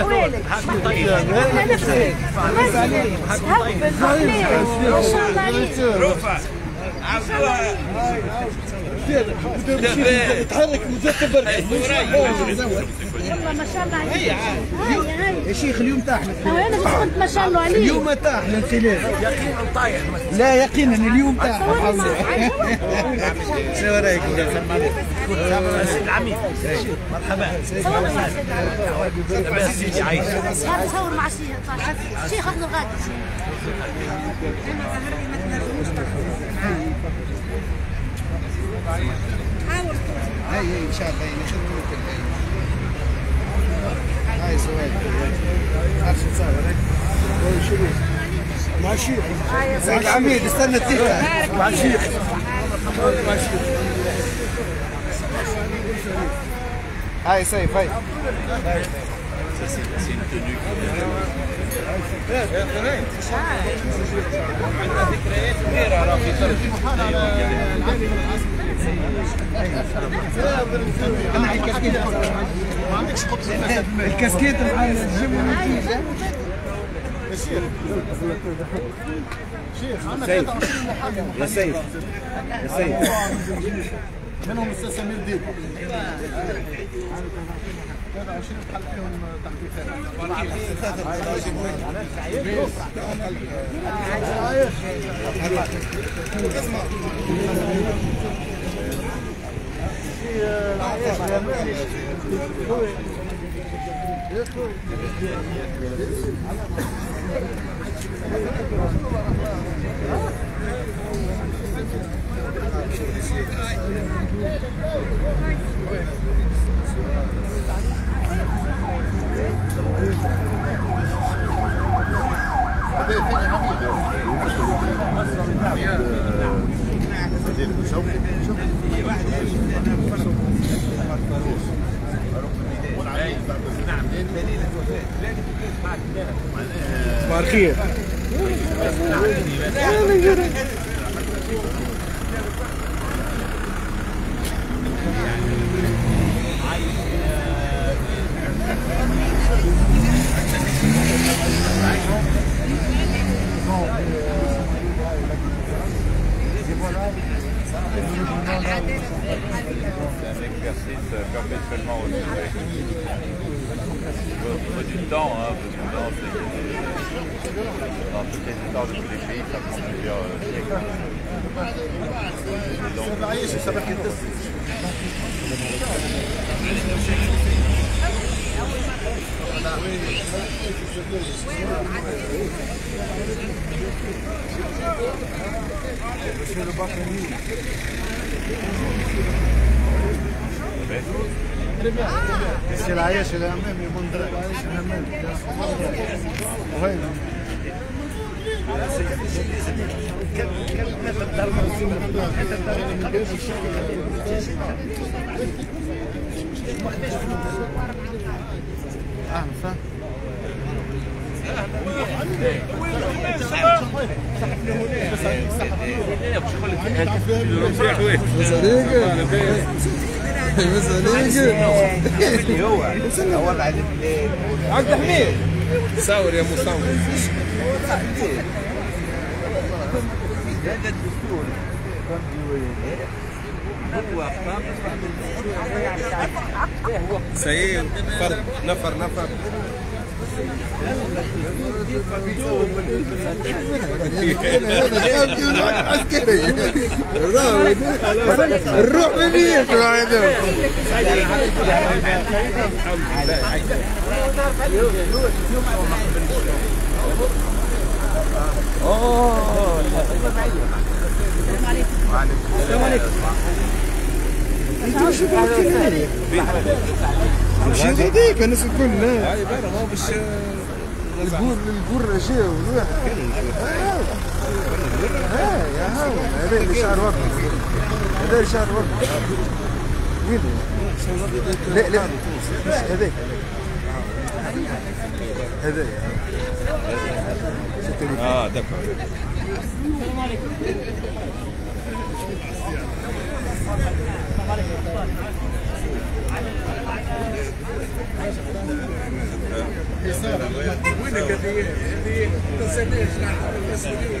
ما شاء الله عليك. تحرك والله ما شاء الله عليك. يا شيخ اليوم تاعنا هو أنا قلت ما شاء الله عليك. اليوم تاعنا انخلاف يقينا طايح لا يقينا اليوم معك شنو رايك سيد العميد مرحبا. صورني مع سيدنا لاباس سيدي عايش هذا صور مع الشيخ الشيخ عبد الغادي. هاي هاي ان شاء الله هاي هاي. سؤال عرش تصور هاي شنو مع الشيخ سيد العميد استنى التيكة مع الشيخ مع الشيخ هاي سيف هاي أنا الكاسكيت ما عندكش الكاسكيت مع الجيم والنتيجه يا سيف يا سيف منهم أستاذ سمير ديب 23 محل فيهم تحقيقات صباح الخير C'est euh, perpétuellement renouvelé. Il faut du temps, hein, parce que dans tous les pays, ça prend plusieurs euh, siècles. Et donc, C'est la c'est la même, mais bon, c'est la même. Ouais, Ah, enfin. عبد الحميد صور يا مصور سيد فرد نفر نفر. الروح منين مش هذيك الناس الكل لا هو مش الجور الجور شيء والواحد ها يا هاو هذا اللي شعر وقت هذا اللي شعر وقت وين لا لا هذاك هذا التليفون آه دفع السلام عليكم وينك هذه هذه تساليش تساليش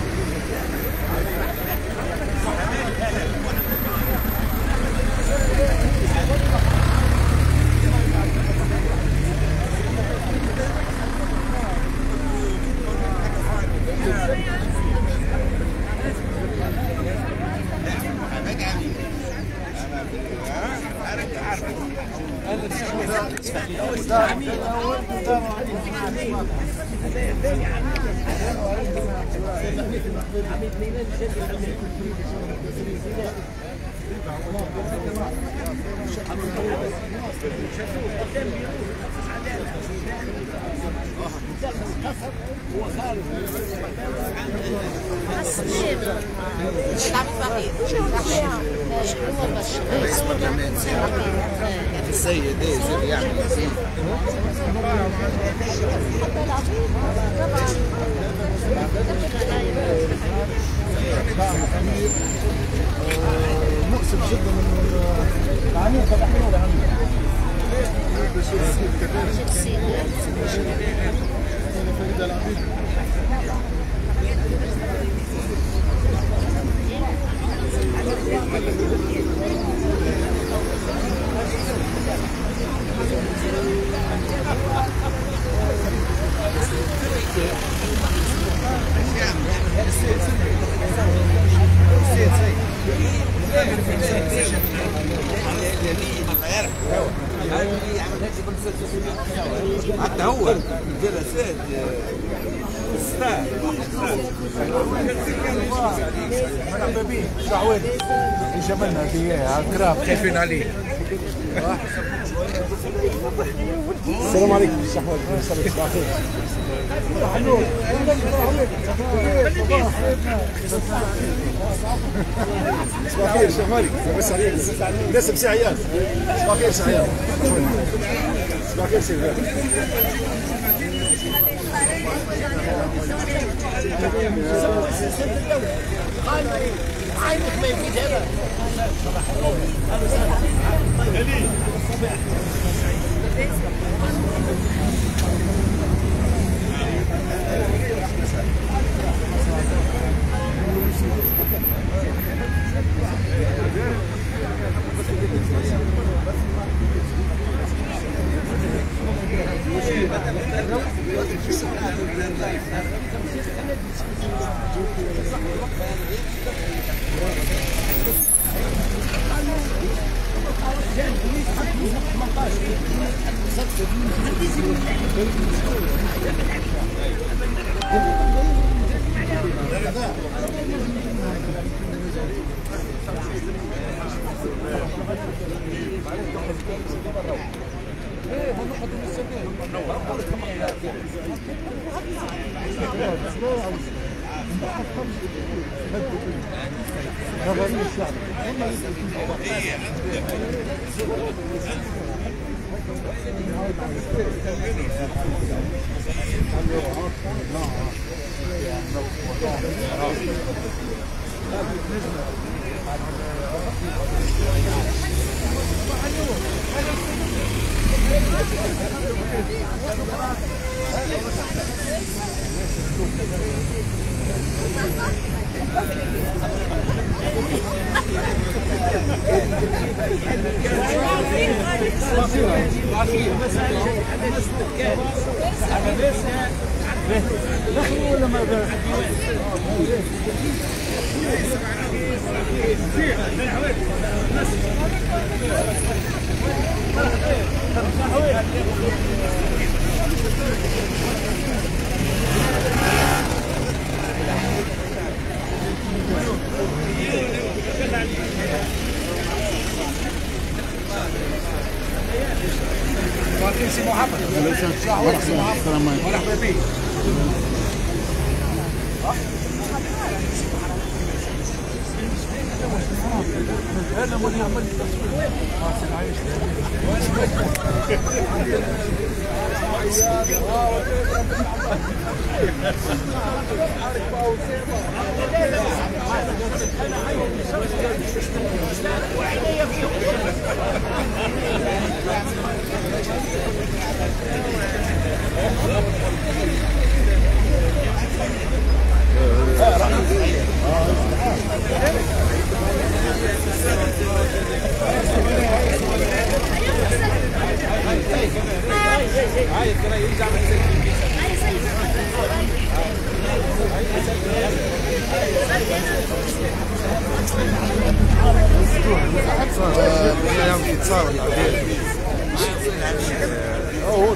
إيه يعمل مؤسف جدا انه العميل فتحوا له عميل حتى العواد اللي جبلنا إياها على الكراب. خايفين عليه السلام عليكم الشحوات صباح الخير صباح الخير شو مالك لاباس عليك لاباس بساعة عيال صباح الخير سي عيال صباح الخير سي عيال قال عينك ما يفيد هذا Thank you. مسائل المسلوب السلام عليكم. هذا من يعمل وعلي فيهم Oh,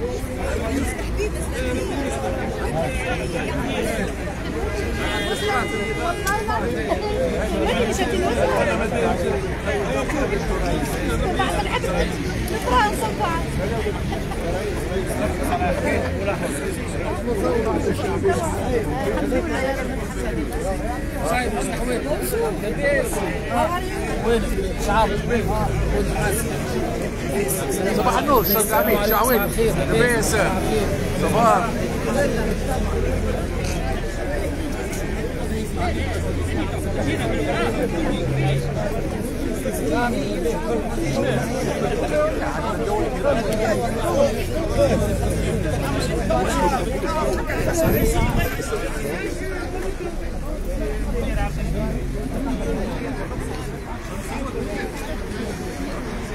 مرحبا بك اليوم يتصور العديد صباح النور أستاذ العميد شو عامل؟ لاباس صباح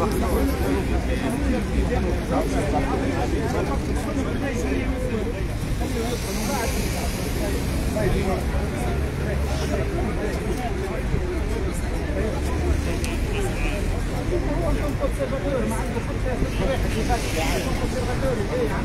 معاك كونسيرفاتور ما عندك كونسيرفاتور ايه يا عم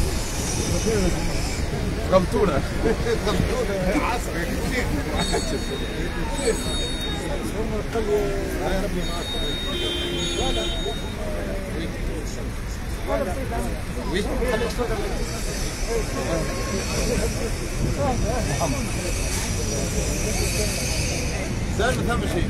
غلطونا. غلطونا عصري هم قال لي معاك وي محمد زاد ما ثم شيء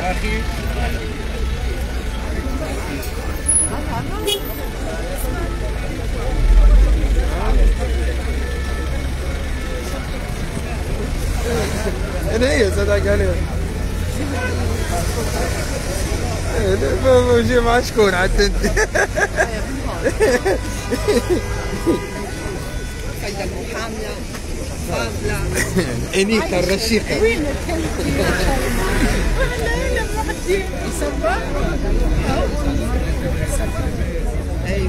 أخي أنا هي زاد قال لي. ماشي مع شكون عاد أنت؟ السيدة المحامية فاضلة انيتا الرشيقة وين اي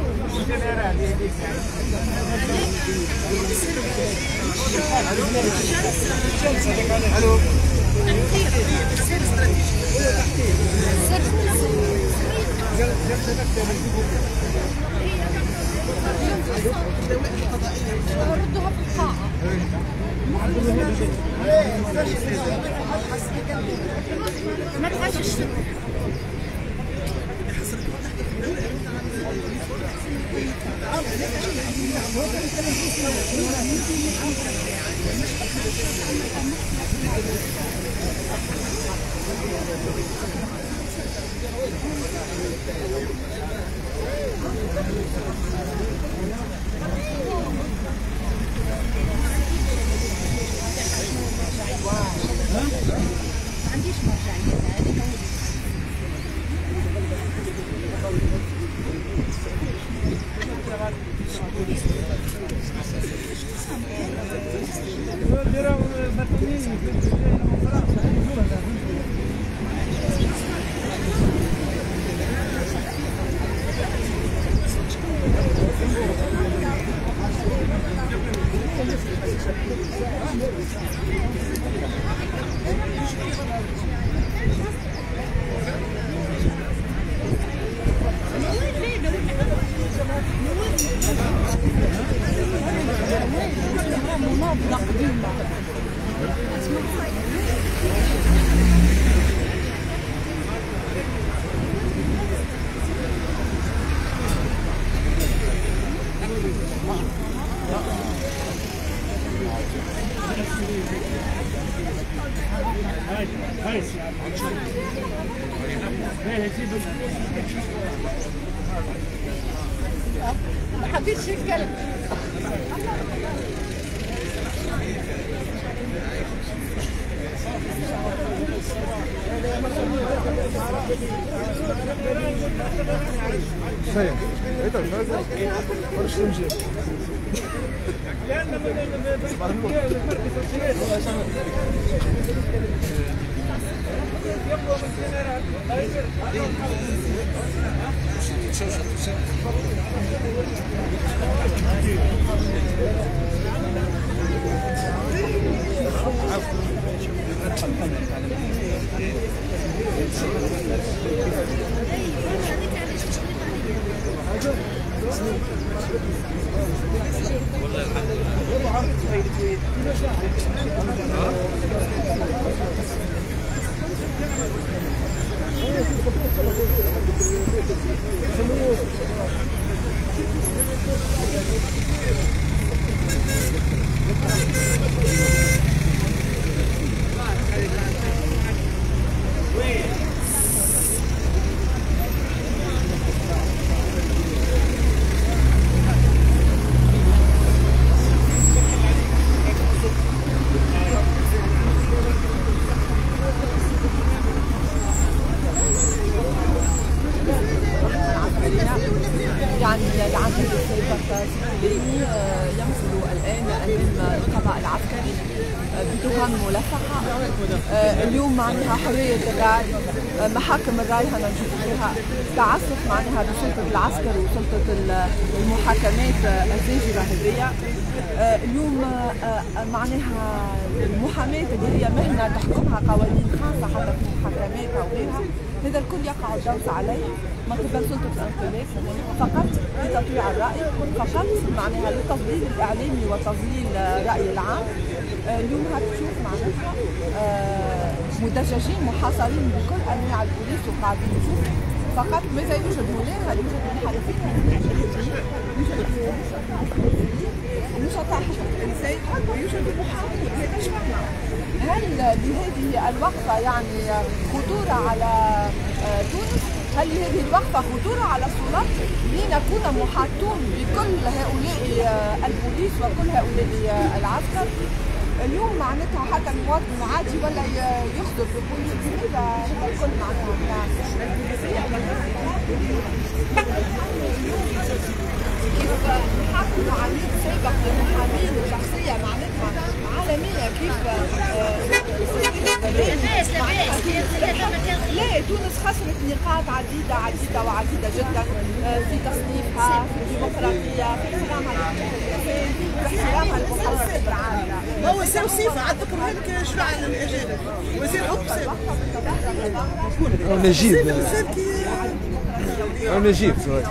ألو وردوها في القاعة ما تخافش الشتاء Wow. Huh? Kann ich mal sein, ne? Берем на bir çift gelin. Sayın, evet abi, karıştırıcı. Yapmamız genel. Arkadaşlar. Barıştırıcı. يعني المحاكمات الزاجرة هذية. آه، اليوم آه، آه، معناها المحاماة اللي هي مهنة تحكمها قوانين خاصة حتى في المحاكمات أو غيرها. هذا الكل يقع الدوس عليه من قبل سلطة الانقلاب فقط لتطويع الرأي فقط معناها للتضليل الإعلامي وتضليل الرأي العام. اليوم هتشوف معناها آه، مدججين محاصرين بكل أنواع البوليس وقاعدين نشوف فقط ماذا يوجد هنا؟ هل يوجد منحرفين؟ نشطاء حقوق الإنسان ويوجد شفنا هل لهذه الوقفة يعني خطورة على آه، تونس؟ هل لهذه الوقفة خطورة على السلطات لنكون محاطون بكل هؤلاء آه، البوليس وكل هؤلاء آه، العسكر؟ اليوم معناتها حتى المواطن العادي ولا ي- يخطر بكل لماذا هذا الكل معناها كيف حكم عميد سابق للمحامين وشخصية معناتها عالمية كيف لا تونس خسرت نقاط عديدة عديدة وعديدة جدا في تصنيفها في الديمقراطية في احترامها هو سير صيفة عاد ذكر هذيك شفاعة الأجانب وزير أقسم أو نجيب الإنسان كي أو نجيب سؤال.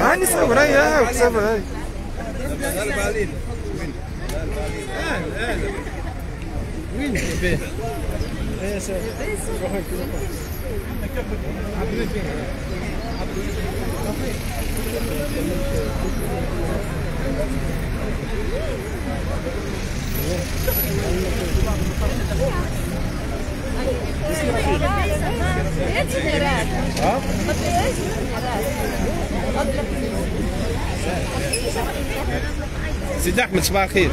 هاني صور هاي هاي صور هاي. سيدي احمد صباح الخير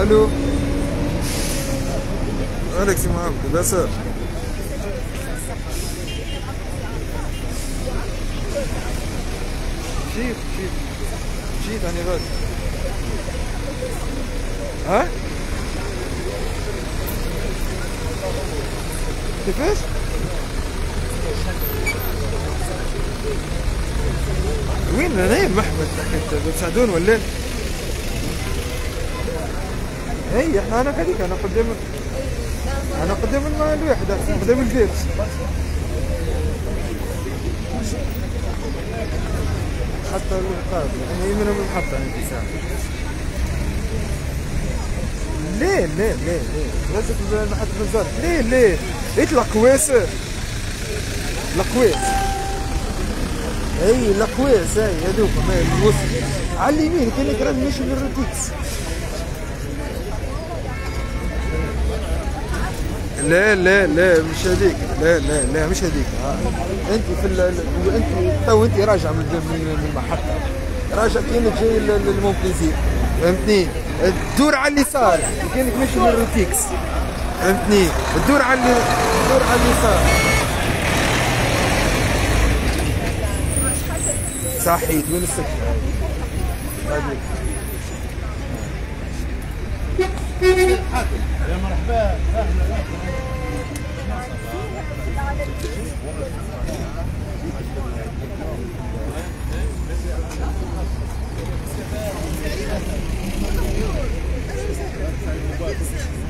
ألو. اليكس معاك لاباس كيفاش وين أنا محمد تحت بتساعدون ولا هي إحنا أنا خليك أنا قدام أنا قدام الوحده قدام البيت حتى القاضي أنا يمين من الحطه انت ساعة. ليه ليه ليه ليه؟ لازم محطة الزرق ليه ليه؟ إيت القواس القواس أي القواس أي هذوك ما الوسط على اليمين كانك راك ماشي للروتيكس لا لا لا مش هذيك. لا لا لا مش هذيك. آه. أنت في انت تو أنت راجع من من المحطة. راجع كانك جاي لل- للمونبليزير. فهمتني؟ تدور على اليسار. كانك ماشي للروتيكس فهمتني وتدور على تدور على اليسار صحيت وين السكر يا مرحبا أهلا Thank.